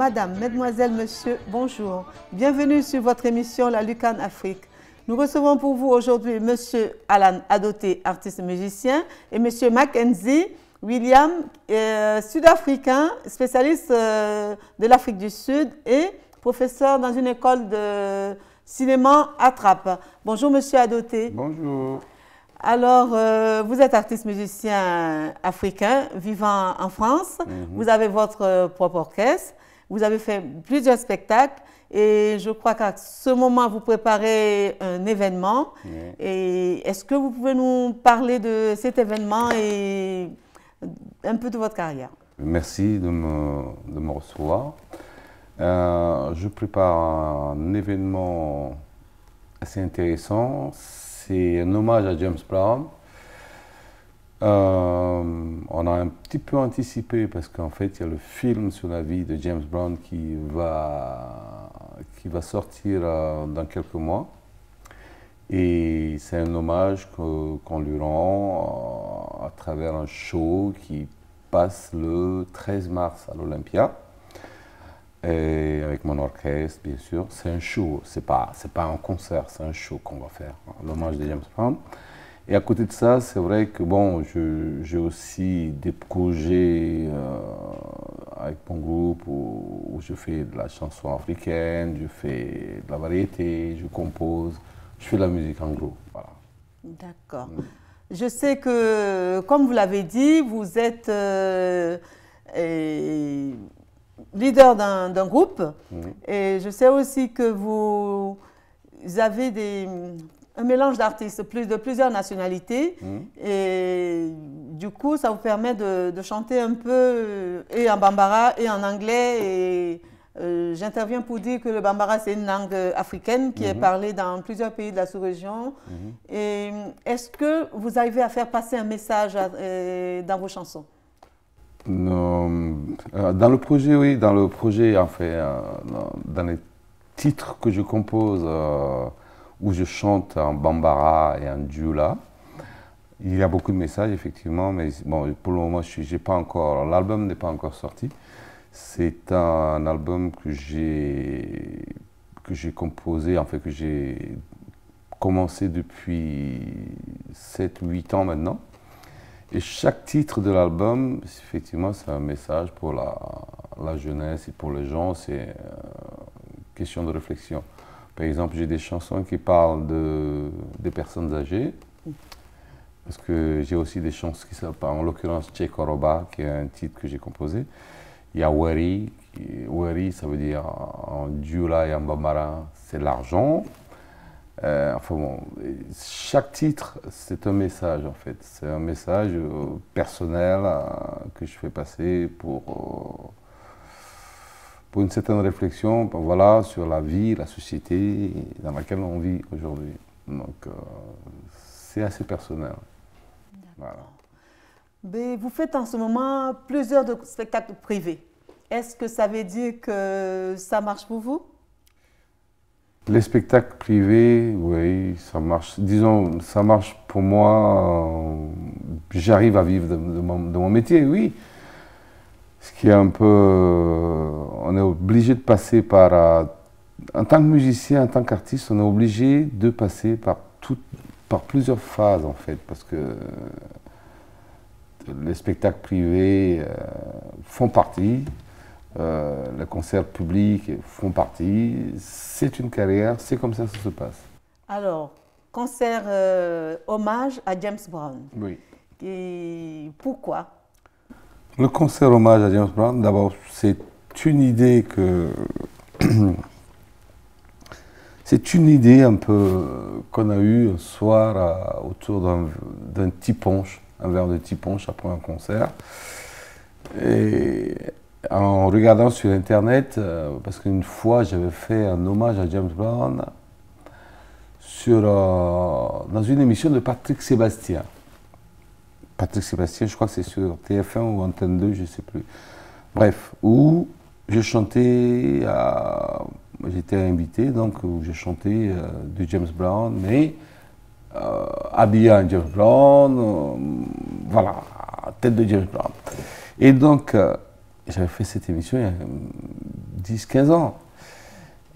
Madame, Mesdemoiselles, Monsieur, bonjour. Bienvenue sur votre émission La Lucan Afrique. Nous recevons pour vous aujourd'hui Monsieur Alan Adoté, artiste musicien, et Monsieur Mackenzie William, euh, sud-africain, spécialiste euh, de l'Afrique du Sud et professeur dans une école de cinéma à Trappes. Bonjour Monsieur Adoté. Bonjour. Alors, euh, vous êtes artiste musicien africain vivant en France. Mhm. Vous avez votre propre orchestre. Vous avez fait plusieurs spectacles. Et je crois qu'à ce moment, vous préparez un événement. Et est-ce que vous pouvez nous parler de cet événement et un peu de votre carrière? Merci de me, de me recevoir. Euh, je prépare un événement assez intéressant. C'est un hommage à James Brown. Euh, on a un petit peu anticipé parce qu'en fait, il y a le film sur la vie de James Brown qui va, qui va sortir euh, dans quelques mois. Et c'est un hommage qu'on lui rend euh, à travers un show qui passe le 13 mars à l'Olympia. Et avec mon orchestre, bien sûr. C'est un show, c'est pas, pas un concert, c'est un show qu'on va faire, hein, l'hommage de James Brown. Et à côté de ça, c'est vrai que bon, j'ai aussi des projets euh, avec mon groupe où, où je fais de la chanson africaine, je fais de la variété, je compose, je fais de la musique en groupe. Voilà. D'accord. Je sais que, comme vous l'avez dit, vous êtes euh, leader d'un groupe. Mhm. Et je sais aussi que vous avez des, un mélange d'artistes plus, de plusieurs nationalités. Mhm. Et du coup, ça vous permet de, de chanter un peu euh, et en bambara et en anglais. Et euh, j'interviens pour dire que le bambara, c'est une langue euh, africaine qui est Mhm. parlée dans plusieurs pays de la sous-région. Mhm. Et est-ce que vous arrivez à faire passer un message à- euh, dans vos chansons? Non, euh, dans le projet, oui, dans le projet, en fait, dans, les titres que je compose, où je chante en bambara et en djula, il y a beaucoup de messages, effectivement, mais bon, pour le moment, je n'ai pas encore, l'album n'est pas encore sorti. C'est un album que j'ai j'ai composé, en fait, que j'ai commencé depuis 7-8 ans maintenant. Et chaque titre de l'album, effectivement, c'est un message pour la, la jeunesse et pour les gens. C'est euh, question de réflexion. Par exemple, j'ai des chansons qui parlent de, des personnes âgées. Parce que j'ai aussi des chansons qui s'appellent, en l'occurrence, Chekoroba, qui est un titre que j'ai composé. Il y a Wari. Wari, ça veut dire en Djula et en Bambara, c'est l'argent. Euh, enfin bon, chaque titre, c'est un message en fait. C'est un message euh, personnel euh, que je fais passer pour, pour une certaine réflexion ben voilà, sur la vie, la société dans laquelle on vit aujourd'hui. Donc euh, c'est assez personnel. Voilà. Mais vous faites en ce moment plusieurs de- spectacles privés. Est-ce que ça veut dire que ça marche pour vous? Les spectacles privés, oui, ça marche. Disons, ça marche pour moi. euh, J'arrive à vivre de, de mon, de mon métier, oui. Ce qui est un peu. euh, On est obligé de passer par. euh, En tant que musicien, en tant qu'artiste, on est obligé de passer par, tout, par plusieurs phases, en fait, parce que euh, les spectacles privés euh, font partie. Euh, les concerts publics font partie. C'est une carrière, c'est comme ça que ça se passe. Alors, concert euh, hommage à James Brown. Oui. Et pourquoi? Le concert hommage à James Brown, d'abord, c'est une idée que. c'est une idée un peu qu'on a eue un soir autour d'un petit punch, un verre de petit punch après un concert. Et en regardant sur Internet, euh, parce qu'une fois j'avais fait un hommage à James Brown euh, dans une émission de Patrick Sébastien. Patrick Sébastien, je crois que c'est sur TF1 ou Antenne 2, je ne sais plus. Bref, où je chantais, j'étais invité, donc où je chantais euh, du James Brown, mais euh, habillé en James Brown, euh, voilà, tête de James Brown. Et donc, euh, j'avais fait cette émission il y a 10-15 ans.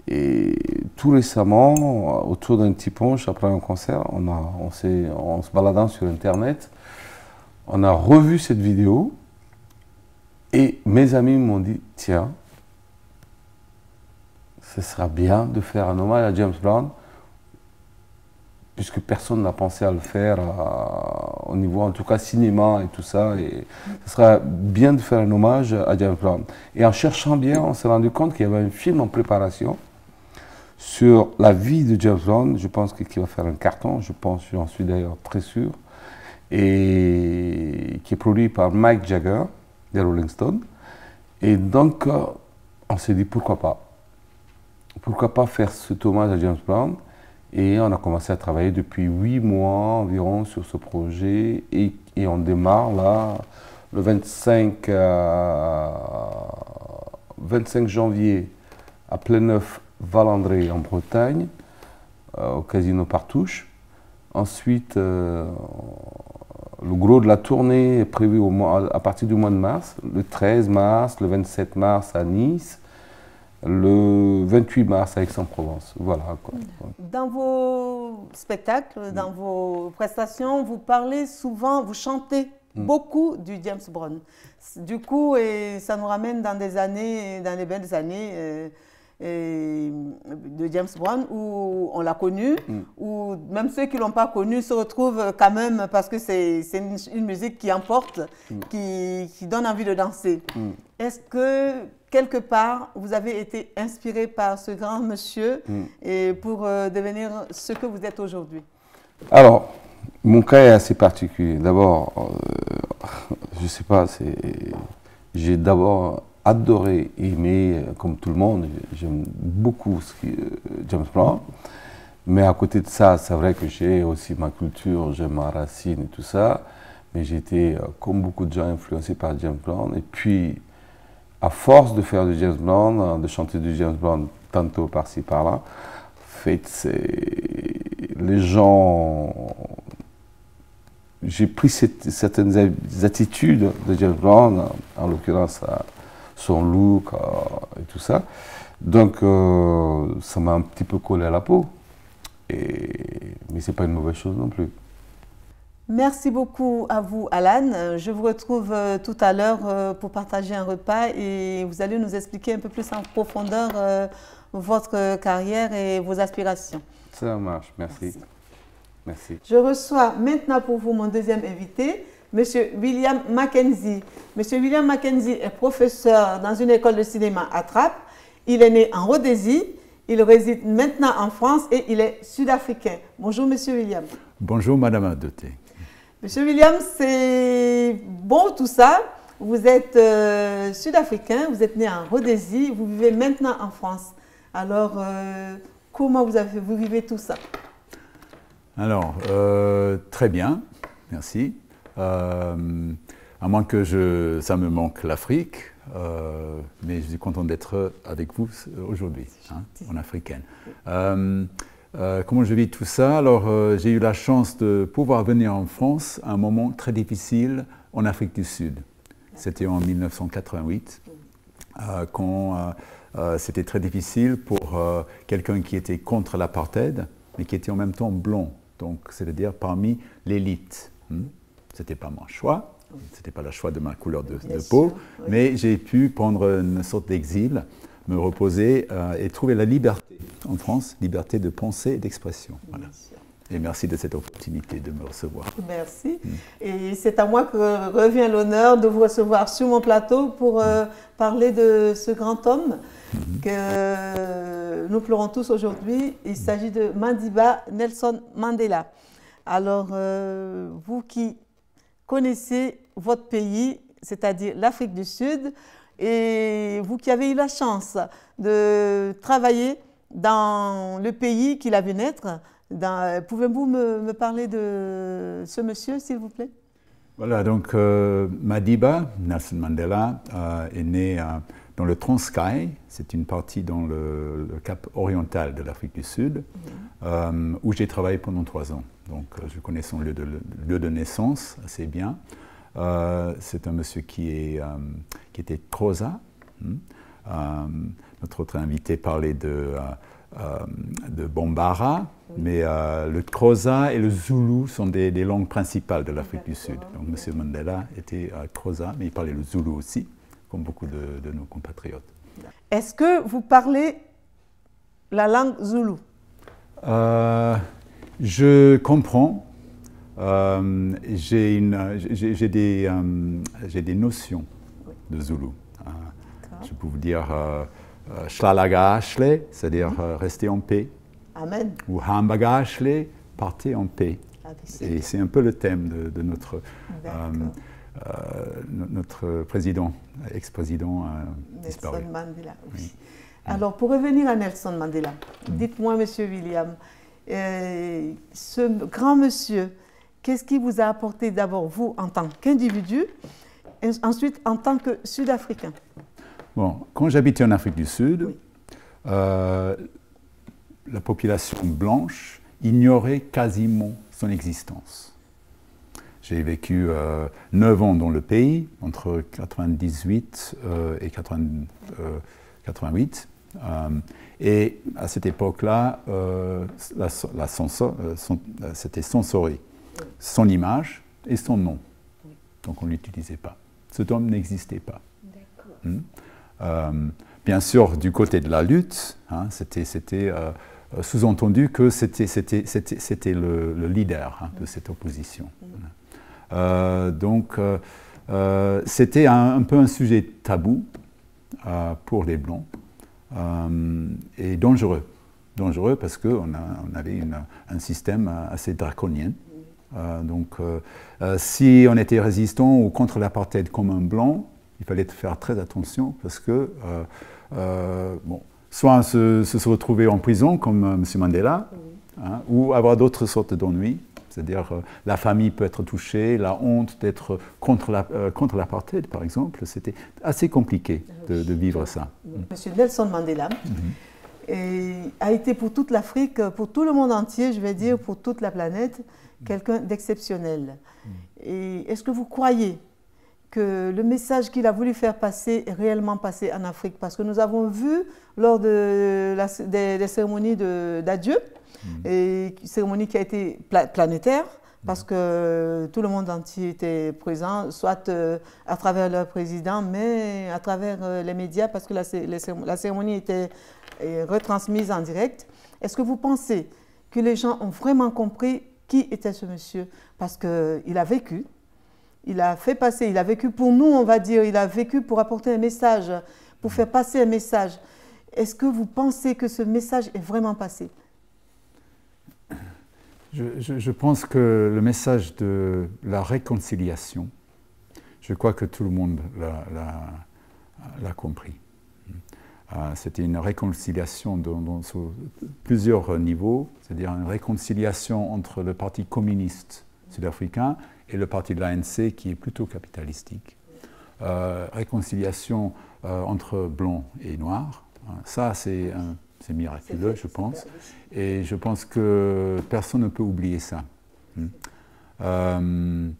Et tout récemment, autour d'un petit punch, après un concert, on, a, on, en se baladant sur Internet, on a revu cette vidéo et mes amis m'ont dit, tiens, ce sera bien de faire un hommage à James Brown, puisque personne n'a pensé à le faire au niveau, en tout cas, cinéma et tout ça. Et ce sera bien de faire un hommage à James Brown. Et en cherchant bien, on s'est rendu compte qu'il y avait un film en préparation sur la vie de James Brown. Je pense qu'il va faire un carton, je pense, j'en suis d'ailleurs très sûr. Et qui est produit par Mike Jagger des Rolling Stones. Et donc, euh, on s'est dit pourquoi pas? Pourquoi pas faire ce hommage à James Brown? Et on a commencé à travailler depuis huit mois environ sur ce projet. Et, on démarre là le 25, 25 euh, janvier à Pléneuf Valandré en Bretagne, euh, au Casino Partouche. Ensuite, le gros de la tournée est prévu au mois, à partir du mois de mars, le 13 mars, le 27 mars à Nice, le 28 mars à Aix-en-Provence. Voilà. Dans vos spectacles, dans vos prestations, vous parlez souvent, vous chantez mm. beaucoup du James Brown. Du coup, et ça nous ramène dans des années, dans les belles années. Euh, de James Brown, où on l'a connu, mm. où même ceux qui ne l'ont pas connu se retrouvent quand même parce que c'est une, musique qui emporte, mm. qui, donne envie de danser. Mm. Est-ce que quelque part, vous avez été inspiré par ce grand monsieur et pour euh, devenir ce que vous êtes aujourd'hui? Alors, mon cas est assez particulier. D'abord, euh, je ne sais pas, j'ai d'abord adoré, aimé, euh, comme tout le monde. J'aime beaucoup euh, James Brown. Mais à côté de ça, c'est vrai que j'ai aussi ma culture, j'ai ma racine et tout ça. Mais été, euh, comme beaucoup de gens, influencé par James Brown. Et puis, à force de faire du James Brown, de chanter du James Brown tantôt par-ci, par-là, fait, les gens j'ai pris certaines attitudes de James Brown, en l'occurrence son look euh, et tout ça. Donc, euh, ça m'a un petit peu collé à la peau. Et, mais ce n'est pas une mauvaise chose non plus. Merci beaucoup à vous, Alan. Je vous retrouve euh, tout à l'heure pour partager un repas et vous allez nous expliquer un peu plus en profondeur votre carrière et vos aspirations. Ça marche, merci. merci. Je reçois maintenant pour vous mon deuxième invité, Monsieur William Mackenzie. Monsieur William Mackenzie est professeur dans une école de cinéma à Trappes. Il est né en Rhodésie. Il réside maintenant en France et il est sud-africain. Bonjour, Monsieur William. Bonjour, Madame Adoté. Monsieur William, c'est bon tout ça. Vous êtes euh, sud-africain, vous êtes né en Rhodésie, vous vivez maintenant en France. Alors, euh, comment vous, avez, vous vivez tout ça? Alors, euh, très bien, merci. Euh, à moins que je, ça me manque l'Afrique, euh, mais je suis content d'être avec vous aujourd'hui, hein, en africaine. Euh, comment je vis tout ça? Alors, j'ai eu la chance de pouvoir venir en France à un moment très difficile en Afrique du Sud. C'était en 1988, quand c'était très difficile pour quelqu'un qui était contre l'apartheid, mais qui était en même temps blond, donc c'est-à-dire parmi l'élite. Hmm. Ce n'était pas mon choix, ce n'était pas le choix de ma couleur de, peau, mais j'ai pu prendre une sorte d'exil, me reposer euh, et trouver la liberté en France, liberté de pensée et d'expression. Voilà. Et merci de cette opportunité de me recevoir. Merci. Mm. Et c'est à moi que revient l'honneur de vous recevoir sur mon plateau pour euh, mm. parler de ce grand homme mm-hmm. que nous pleurons tous aujourd'hui. Il s'agit de Mandiba Nelson Mandela. Alors, euh, vous qui connaissez votre pays, c'est-à-dire l'Afrique du Sud, et vous qui avez eu la chance de travailler dans le pays qu'il a vu naître, pouvez-vous me, parler de ce monsieur, s'il vous plaît? Voilà, donc euh, Madiba, Nelson Mandela, euh, est né euh, dans le Transkei, c'est une partie dans le, cap oriental de l'Afrique du Sud, mhm. où j'ai travaillé pendant trois ans. Donc euh, je connais son lieu de, lieu de naissance assez bien. Euh, c'est un monsieur qui, est, euh, qui était Xhosa. Hmm. notre autre invité parlait de, de Bambara, mais le Xhosa et le Zulu sont des, langues principales de l'Afrique du Sud. Donc M. Mandela était Xhosa, mais il parlait le Zulu aussi, comme beaucoup de, de nos compatriotes. Est-ce que vous parlez la langue Zulu? Je comprends euh, j'ai des, euh, des, notions de. Euh, je peux vous dire Shlalaga c'est-à-dire mhm. rester en paix. Amen. Ou Hambaga partez en paix. Ah, Et c'est un peu le thème de, notre, notre président, ex-président Nelson Mandela. Alors, pour revenir à Nelson Mandela, mm. dites-moi, Monsieur William, ce grand monsieur Qu'est-ce qui vous a apporté d'abord, vous, en tant qu'individu, et ensuite en tant que Sud-Africain? Bon, quand j'habitais en Afrique du Sud, euh, la population blanche ignorait quasiment son existence. J'ai vécu euh, 9 ans dans le pays, entre 1998 euh, et 88. Euh, et à cette époque-là, c'était censoré son image et son nom. Donc on ne l'utilisait pas. Cet homme n'existait pas. Hmm. Euh, bien sûr, du côté de la lutte, hein, c'était euh, sous-entendu que c'était le, leader hein, de cette opposition. Euh, donc c'était un, peu un sujet tabou pour les Blancs et dangereux. Dangereux parce qu'on on avait un système assez draconien euh, donc, euh, euh, si on était résistant ou contre l'apartheid comme un blanc, il fallait faire très attention parce que, bon, soit se, se, retrouver en prison comme M. Mandela, hein, ou avoir d'autres sortes d'ennuis. C'est-à-dire, la famille peut être touchée, la honte d'être contre l'apartheid, par exemple. C'était assez compliqué de, vivre ça. M. Nelson Mandela mhm. a été pour toute l'Afrique, pour tout le monde entier, je vais dire, pour toute la planète, quelqu'un d'exceptionnel. Mm. Et est-ce que vous croyez que le message qu'il a voulu faire passer est réellement passé en Afrique? Parce que nous avons vu lors de des, cérémonies d'adieu, mm. et cérémonie qui a été planétaire, parce mm. que tout le monde entier était présent, soit euh, à travers leur président, mais à travers euh, les médias, parce que la, la cérémonie était retransmise en direct. Est-ce que vous pensez que les gens ont vraiment compris qui était ce monsieur? Parce qu'il a vécu, il a fait passer, il a vécu pour nous, on va dire, il a vécu pour apporter un message, pour faire passer un message. Est-ce que vous pensez que ce message est vraiment passé? Je, pense que le message de la réconciliation, je crois que tout le monde l'a compris. Euh, c'était une réconciliation sur plusieurs niveaux, c'est-à-dire une réconciliation entre le Parti communiste sud-africain et le parti de l'ANC qui est plutôt capitalistique. Euh, réconciliation euh, entre blancs et noirs. Ça, c'est miraculeux, je pense. Et je pense que personne ne peut oublier ça. Hmm.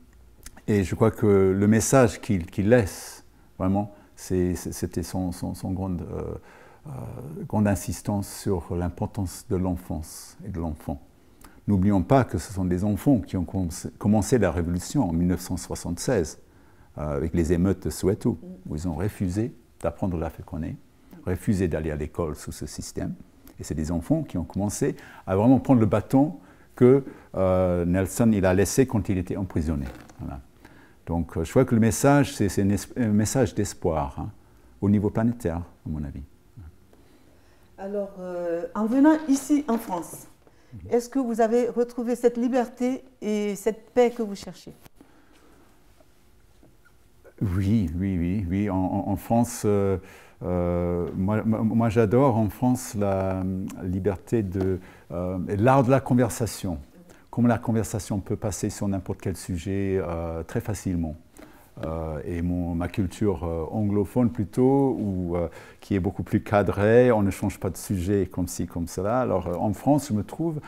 et je crois que le message qu'il laisse, vraiment, c'était son, grande, euh, euh, grande, insistance sur l'importance de l'enfance et de l'enfant. N'oublions pas que ce sont des enfants qui ont commencé la révolution en 1976 euh, avec les émeutes de Soweto, où ils ont refusé d'apprendre la fécondé, refusé d'aller à l'école sous ce système. Et c'est des enfants qui ont commencé à vraiment prendre le bâton que Nelson il a laissé quand il était emprisonné. Voilà. Donc euh, je crois que le message, c'est un message d'espoir hein, au niveau planétaire, à mon avis. Alors, euh, en venant ici en France, est-ce que vous avez retrouvé cette liberté et cette paix que vous cherchez? Oui, oui, oui, oui. En, France, euh, moi, j'adore en France la liberté de l'art de la conversation comme la conversation peut passer sur n'importe quel sujet euh, très facilement. Euh, et ma culture euh, anglophone plutôt, ou, qui est beaucoup plus cadrée, on ne change pas de sujet comme ci, comme cela. Alors en France, je me trouve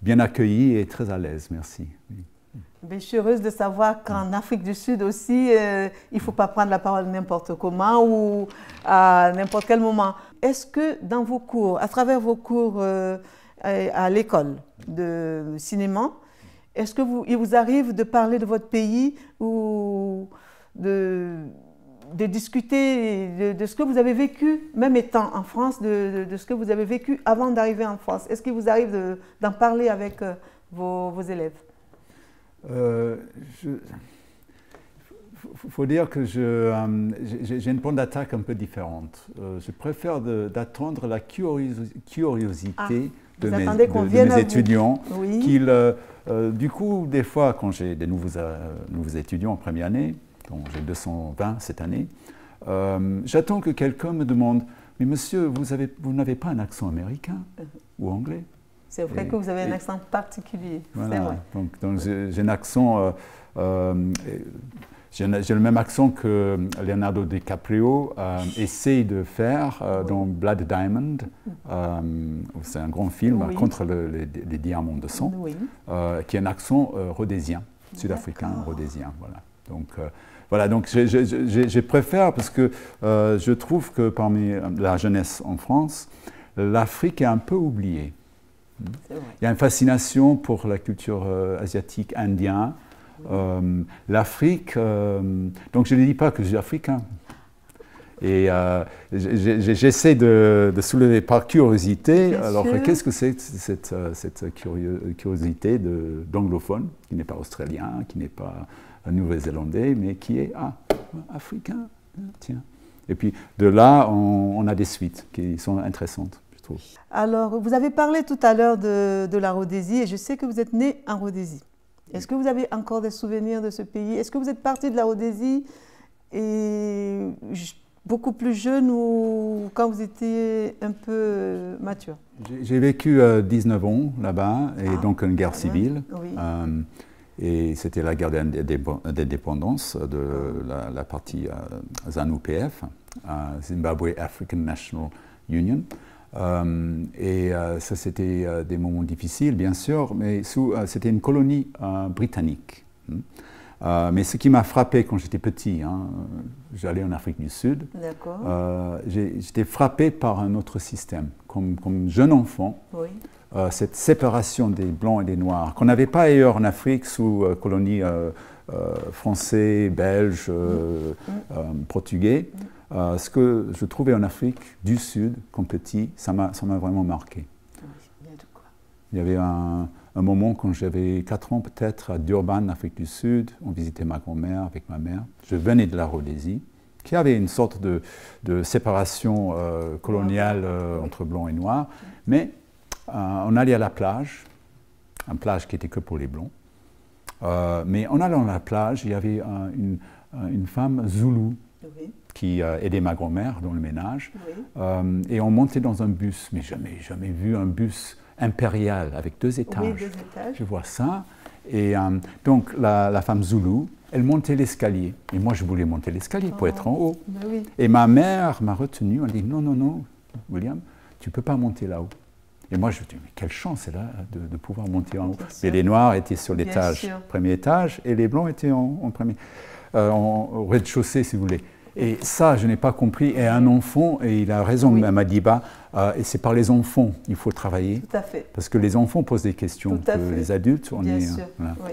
bien accueilli et très à l'aise, merci. Je suis heureuse de savoir qu'en Afrique du Sud aussi, il ne faut pas prendre la parole n'importe comment ou à n'importe quel moment. Est-ce que dans vos cours, à travers vos cours à l'école de cinéma, est-ce que vous, il vous arrive de parler de votre pays ou de, de discuter de, ce que vous avez vécu, même étant en France, de, ce que vous avez vécu avant d'arriver en France? Est-ce qu'il vous arrive d'en parler avec euh, vos, élèves? Euh, Il faut dire que euh, j'ai une point d'attaque un peu différente. je préfère d'attendre la curiosité ah, de, mes, étudiants, qu'ils euh, du coup, des fois, quand j'ai des nouveaux, euh, nouveaux, étudiants en première année, dont j'ai 220 cette année, euh, j'attends que quelqu'un me demande Mais monsieur, vous n'avez pas un accent américain ou anglais? C'est vrai que vous avez un accent particulier. Voilà, donc, donc j'ai un accent. J'ai le même accent que Leonardo DiCaprio euh, essaye de faire euh, dans Blood Diamond. Euh, c'est un grand film contre les, diamants de sang, qui est un accent rhodésien, sud-africain rhodésien. Voilà. Donc, voilà, donc je, préfère parce que je trouve que parmi la jeunesse en France, l'Afrique est un peu oubliée. Il y a une fascination pour la culture asiatique indienne. Euh, L'Afrique, euh, donc je ne dis pas que je suis africain. Et euh, j'essaie de, soulever par curiosité. alors, qu'est-ce que c'est cette, cette curiosité d'anglophone, qui n'est pas australien, qui n'est pas néo-zélandais, mais qui est ah, africain Tiens. Et puis de là, on, a des suites qui sont intéressantes, trouve. Alors, vous avez parlé tout à l'heure de, de la Rhodésie, et je sais que vous êtes né en Rhodésie. Est-ce que vous avez encore des souvenirs de ce pays? Est-ce que vous êtes parti de la Rhodésie et beaucoup plus jeune ou quand vous étiez un peu mature? J'ai vécu 19 euh, ans là-bas et ah, donc une guerre civile. Euh, et c'était la guerre d'indépendance de la, partie euh, ZANU-PF, Zimbabwe African National Union. Euh, et euh, ça, c'était euh, des moments difficiles, bien sûr, mais c'était une colonie britannique. Hein. mais ce qui m'a frappé quand j'étais petit, hein, j'allais en Afrique du Sud, j'étais frappé par un autre système. Comme, comme jeune enfant, cette séparation des blancs et des noirs, qu'on n'avait pas ailleurs en Afrique sous colonie français, belge. Mm. portugais. Mm. Euh, ce que je trouvais en Afrique du Sud, comme petit, ça m'a vraiment marqué. Il y avait un, moment quand j'avais 4 ans peut-être à Durban, Afrique du Sud, on visitait ma grand-mère avec ma mère. Je venais de la Rhodésie, qui avait une sorte de, séparation euh, coloniale euh, entre blancs et noirs. Mais on allait à la plage, une plage qui était que pour les blancs. mais en allant à la plage, il y avait une, une, femme zoulou qui euh, aidait ma grand-mère dans le ménage. Euh, et on montait dans un bus, mais jamais, jamais vu un bus impérial avec deux étages. Oui, deux étages. Je vois ça. Et euh, donc la, femme Zoulou, elle montait l'escalier. Et moi, je voulais monter l'escalier pour être en haut. Ben et ma mère m'a retenu. Elle dit non, non, non, William, tu ne peux pas monter là-haut. Et moi, je me dis, mais quelle chance elle a de, pouvoir monter en haut. Et les Noirs étaient sur l'étage, premier étage, et les Blancs étaient en, en premier, en rez-de-chaussée, si vous voulez. Et ça, je n'ai pas compris. Et un enfant, et il a raison, Madiba, euh, et c'est par les enfants qu'il faut travailler. Tout à fait. Parce que les enfants posent des questions que les adultes, on Bien est. Sûr. oui,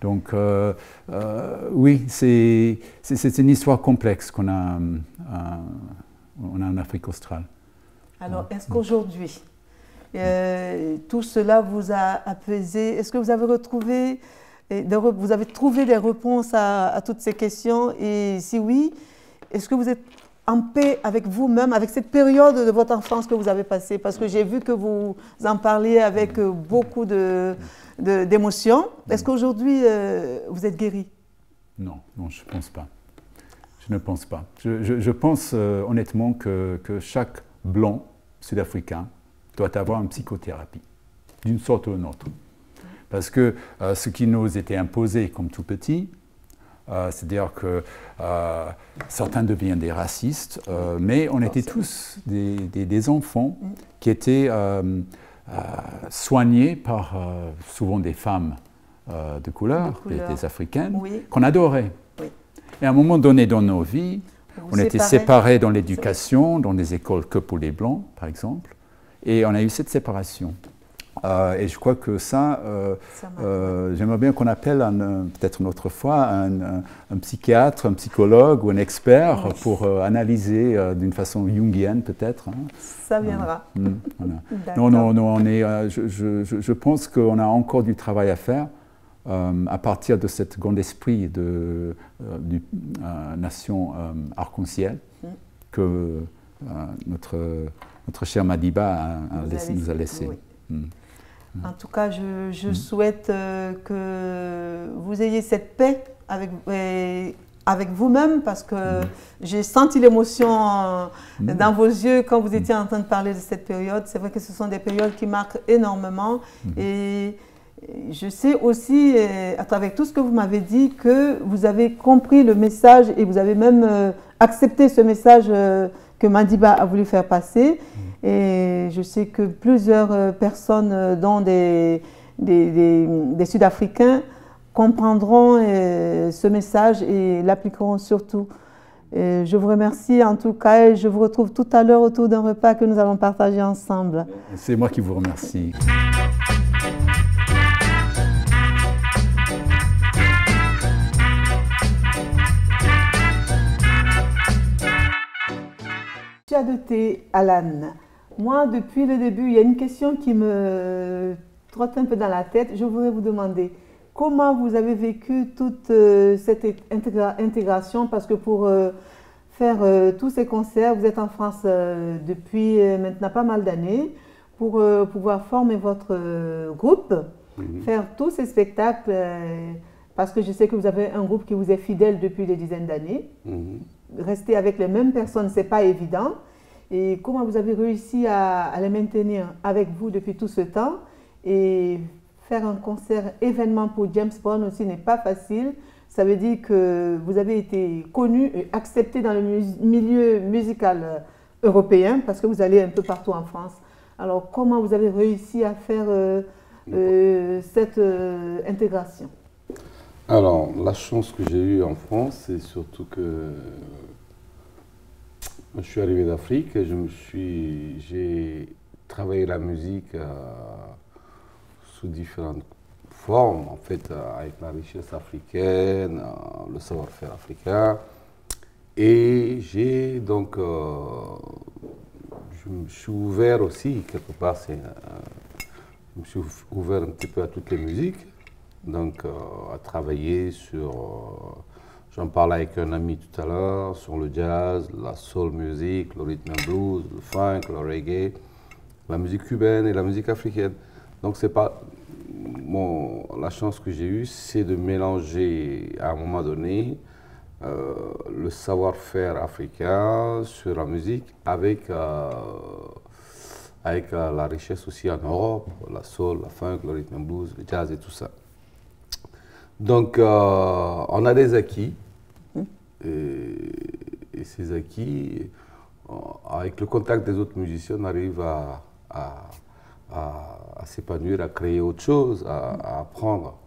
Donc, euh, euh, oui, c'est une histoire complexe qu'on a, on a en Afrique australe. Alors, est-ce qu'aujourd'hui, tout cela vous a apaisé? Est-ce que vous avez retrouvé, vous avez trouvé des réponses à, à toutes ces questions? Et si oui, est-ce que vous êtes en paix avec vous-même, avec cette période de votre enfance que vous avez passée? Parce que j'ai vu que vous en parliez avec euh, beaucoup d'émotions. Est-ce qu'aujourd'hui, euh, vous êtes guéri? Non, non, je ne pense pas. Je ne pense pas. Je, pense euh, honnêtement que, que, chaque blanc sud-africain doit avoir une psychothérapie, d'une sorte ou d'une autre. Parce que ce qui nous était imposé comme tout petit, euh, c'est-à-dire que euh, certains deviennent des racistes, euh, mais on était tous des, enfants qui étaient soignés par souvent des femmes de couleurs. Des, des africaines, Oui. qu'on adorait. Oui. Et à un moment donné dans nos vies, Vous on était séparés dans l'éducation, dans des écoles que pour les blancs, par exemple, et on a eu cette séparation. Euh, et je crois que ça, euh, euh, j'aimerais bien qu'on appelle peut-être une autre fois un, un- un psychiatre, un psychologue ou un expert Oui. pour analyser d'une façon jungienne peut-être. hein. Ça viendra. Mm, voilà. Non, non, non, on est, je, je- je- je pense qu'on a encore du travail à faire à partir de cet grand esprit de du, nation arc-en-ciel Mm. que notre, notre cher Madiba a- a Vous laissé- avez- nous a laissé. oui. Mm. En tout cas, je, je Mm. souhaite euh, que vous ayez cette paix avec, avec vous-même parce que Mm. j'ai senti l'émotion Mm. dans vos yeux quand vous étiez en train de parler de cette période. C'est vrai que ce sont des périodes qui marquent énormément Mm. et je sais aussi, à travers tout ce que vous m'avez dit, que vous avez compris le message et vous avez même euh, accepté ce message euh, que Madiba a voulu faire passer. Et je sais que plusieurs euh, personnes, euh, dont des, des, des- des Sud-Africains, comprendront euh, ce message et l'appliqueront surtout. Et je vous remercie en tout cas et je vous retrouve tout à l'heure autour d'un repas que nous allons partager ensemble. C'est moi qui vous remercie. Tu as doté Alan. Moi, depuis le début, il y a une question qui me trotte un peu dans la tête. Je voudrais vous demander comment vous avez vécu toute euh, cette intégra- intégration? Parce que pour euh, faire euh, tous ces concerts, vous êtes en France depuis maintenant pas mal d'années pour pouvoir former votre groupe, Mhm. faire tous ces spectacles parce que je sais que vous avez un groupe qui vous est fidèle depuis des dizaines d'années Mhm. rester avec les mêmes personnes, c'est pas évident. Et comment vous avez réussi à, à les maintenir avec vous depuis tout ce temps Et faire un concert événement pour James Brown aussi n'est pas facile. Ça veut dire que vous avez été connu et accepté dans le mus- milieu musical euh, européen parce que vous allez un peu partout en France. Alors comment vous avez réussi à faire euh, euh, cette euh, intégration? Alors, la chance que j'ai eue en France, c'est surtout que je suis arrivé d'Afrique je me suis, j'ai travaillé la musique euh, sous différentes formes, en fait, euh, avec la richesse africaine, euh, le savoir-faire africain. Et j'ai donc, je me suis ouvert aussi, quelque part, c'est, je me suis ouvert un petit peu à toutes les musiques donc à travailler sur, j'en parlais avec un ami tout à l'heure, sur le jazz, la soul music, le rhythm and blues, le funk, le reggae, la musique cubaine et la musique africaine. Donc c'est pas mon, la chance que j'ai eue, c'est de mélanger à un moment donné euh, le savoir-faire africain sur la musique avec euh, avec euh, la richesse aussi en Europe, la soul, la funk, le rhythm and blues, le jazz et tout ça. Donc, on a des acquis. Et, et ces acquis, avec le contact des autres musiciens, on arrive à, à- à- à s'épanouir, à créer autre chose, à, apprendre.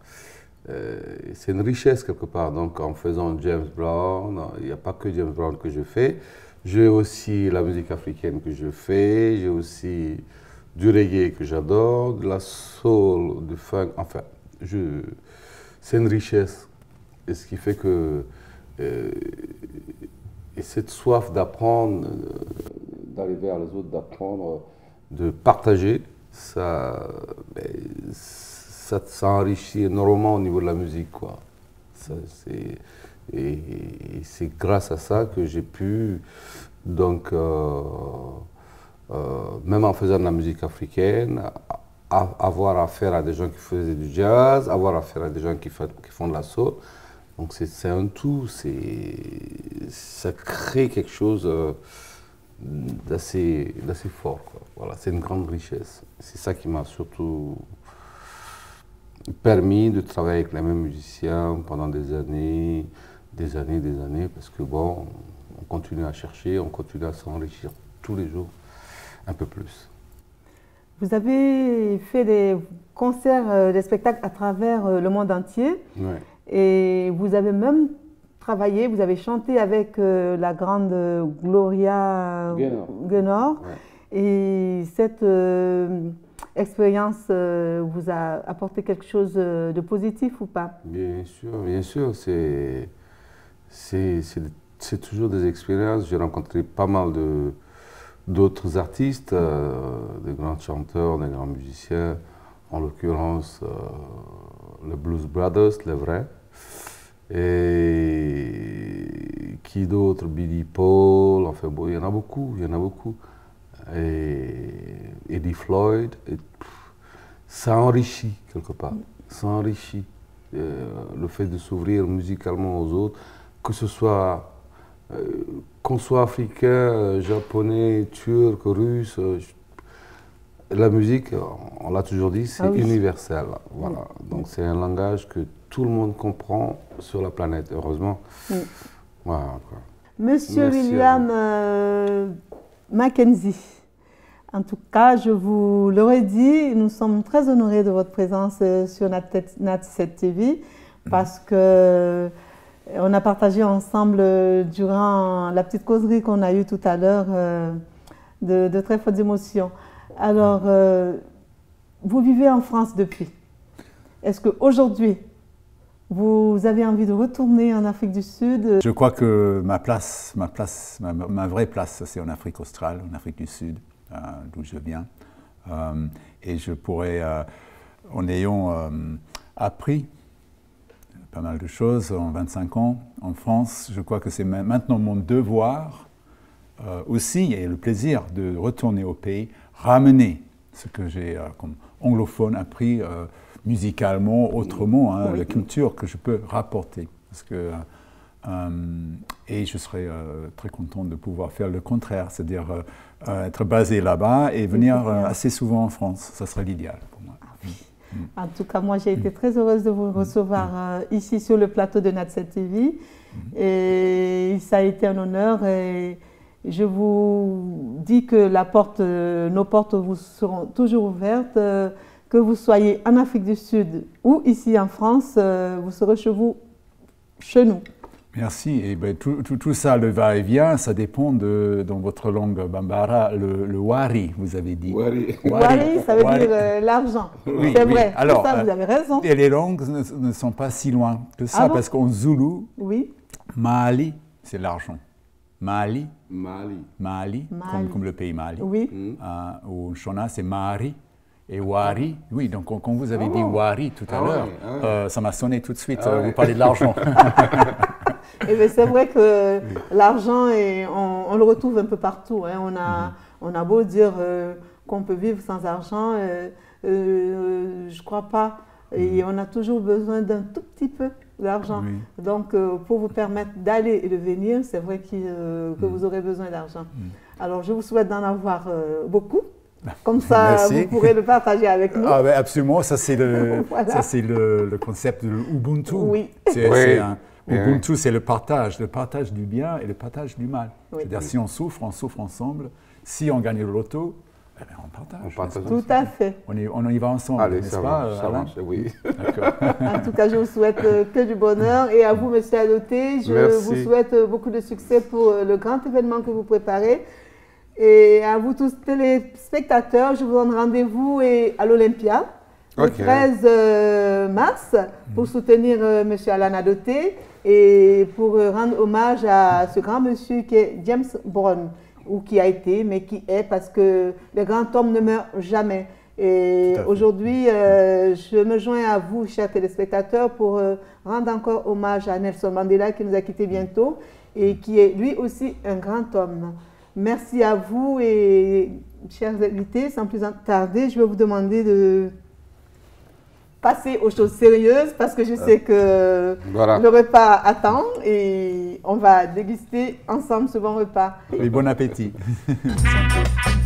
Euh, c'est une richesse quelque part. Donc, en faisant James Brown, il n'y a pas que James Brown que je fais. J'ai aussi la musique africaine que je fais. J'ai aussi du reggae que j'adore, de la soul, du funk. Enfin, c'est une richesse. Et ce qui fait que. Euh, et cette soif d'apprendre, euh, d'aller vers les autres, d'apprendre, de partager, ça, ben, ça, ça enrichit énormément au niveau de la musique. Quoi. Ça, et, et c'est grâce à ça que j'ai pu, donc, euh, même en faisant de la musique africaine, avoir affaire à des gens qui faisaient du jazz, avoir affaire à des gens qui, qui font de la soul. Donc c'est un tout, ça crée quelque chose euh, d'assez fort. quoi. Voilà, c'est une grande richesse. C'est ça qui m'a surtout permis de travailler avec les mêmes musiciens pendant des années, des années, des années, parce que bon, on continue à chercher, on continue à s'enrichir tous les jours un peu plus. Vous avez fait des concerts, des spectacles à travers le monde entier. Et vous avez même travaillé, vous avez chanté avec la grande Gloria Guenor. Et cette expérience vous a apporté quelque chose de positif ou pas? Bien sûr, bien sûr. C'est c'est toujours des expériences. J'ai rencontré pas mal d'autres artistes, euh, des grands chanteurs, des grands musiciens, en l'occurrence euh, les Blues Brothers, les vrais. Et qui d'autre? Billy Paul, enfin bon, il y en a beaucoup, il y en a beaucoup. Et Eddie Floyd, ça enrichit quelque part, ça enrichit. Euh, le fait de s'ouvrir musicalement aux autres, que ce soit euh, qu'on soit africain, japonais, turc, russe, euh, la musique, on l'a toujours dit, c'est ah universel. Voilà. Donc c'est un langage que tout le monde comprend sur la planète, heureusement. Monsieur William Mackenzie, en tout cas, je vous l'aurais dit, nous sommes très honorés de votre présence sur Nat7 TV parce que on a partagé ensemble euh, durant la petite causerie qu'on a eue tout à l'heure euh, de, très fortes émotions. Alors, euh, vous vivez en France depuis. Est-ce qu'aujourd'hui, vous avez envie de retourner en Afrique du Sud Je crois que ma place, ma, place, ma, vraie place, c'est en Afrique australe, en Afrique du Sud, d'où je viens. et je pourrais, en ayant appris pas mal de choses en 25 ans en France. Je crois que c'est maintenant mon devoir euh, aussi et le plaisir de retourner au pays, ramener ce que j'ai euh, comme anglophone appris euh, musicalement, autrement, hein, la culture que je peux rapporter. Parce que, et je serais très content de pouvoir faire le contraire, c'est-à-dire être basé là-bas et venir assez souvent en France. Ça serait l'idéal. En tout cas, moi, j'ai été très heureuse de vous recevoir euh, ici sur le plateau de Nat7 TV. Et ça a été un honneur. Et je vous dis que la porte, euh, nos portes vous seront toujours ouvertes. Euh, que vous soyez en Afrique du Sud ou ici en France, vous serez chez vous, chez nous. Merci. Et ben, tout, tout, ça, le va-et-vient, ça dépend de, dans votre langue bambara, le, wari, vous avez dit. Wari, wari ça veut dire euh, l'argent. Oui, c'est vrai. Alors, ça, vous avez raison. Et les langues ne, sont pas si loin que ça, ah parce qu'en zoulou, oui. Mali, c'est l'argent. Mali. Mali. Mali, Comme, comme, le pays Mali. Oui. Mm. Euh, au Shona, c'est Mari. Et Wari, oui, donc quand vous avez dit oh. Wari tout à ah l'heure, ah euh, ça m'a sonné tout de suite, ah vous parlez de l'argent. Eh c'est vrai que l'argent, on, on, le retrouve un peu partout. Hein. On, a, mm-hmm. on a beau dire euh, qu'on peut vivre sans argent, euh, euh, je ne crois pas. Et mm-hmm. on a toujours besoin d'un tout petit peu d'argent. Donc, pour vous permettre d'aller et de venir, c'est vrai que, que mm. vous aurez besoin d'argent. Mm. Alors, je vous souhaite d'en avoir beaucoup. Comme ça, vous pourrez le partager avec nous. Ah, ben absolument, ça c'est le, le, le, concept de Ubuntu. Oui. C'est un, Ubuntu, c'est le partage, le partage du bien et le partage du mal. C'est-à-dire, si on souffre, on souffre ensemble. Si on gagne le loto, eh ben, on partage. Tout à fait. On y, on y va ensemble, n'est-ce pas, euh, oui. en tout cas, je vous souhaite euh, que du bonheur. Et à vous, monsieur Adoté, je vous souhaite euh, beaucoup de succès pour le grand événement que vous préparez. Et à vous tous téléspectateurs, je vous donne rendez-vous à l'Olympia le 13 mars pour soutenir monsieur Alain Adoté et pour rendre hommage à ce grand monsieur qui est James Brown, ou qui a été, mais qui est, parce que le grand homme ne meurt jamais. Et aujourd'hui, euh, je me joins à vous, chers téléspectateurs, pour euh, rendre encore hommage à Nelson Mandela qui nous a quittés bientôt et qui est lui aussi un grand homme. Merci à vous et chers invités, sans plus tarder, je vais vous demander de passer aux choses sérieuses parce que je euh, sais que le repas attend et on va déguster ensemble ce bon repas. Et bon appétit.